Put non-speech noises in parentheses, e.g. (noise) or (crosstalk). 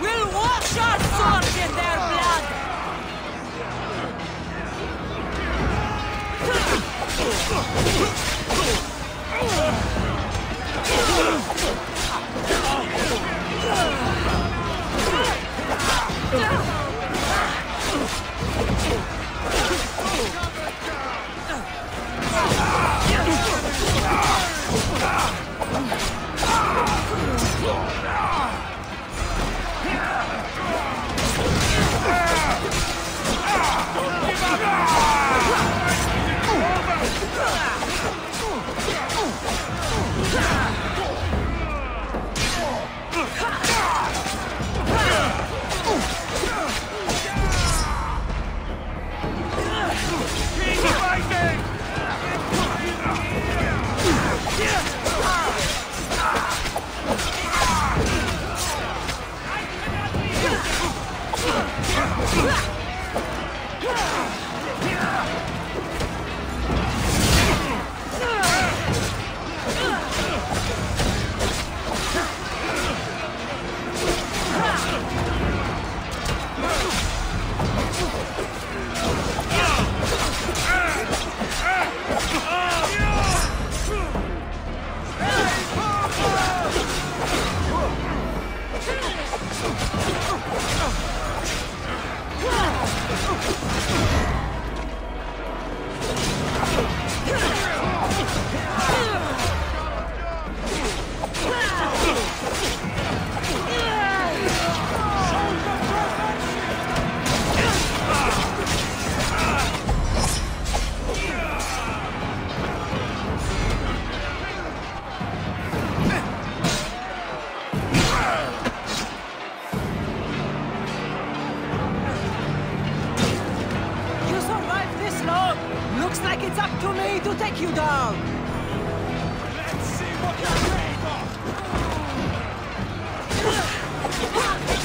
We'll wash our swords in their blood! You like it's up to me to take you down! Let's see what you're made of! (laughs)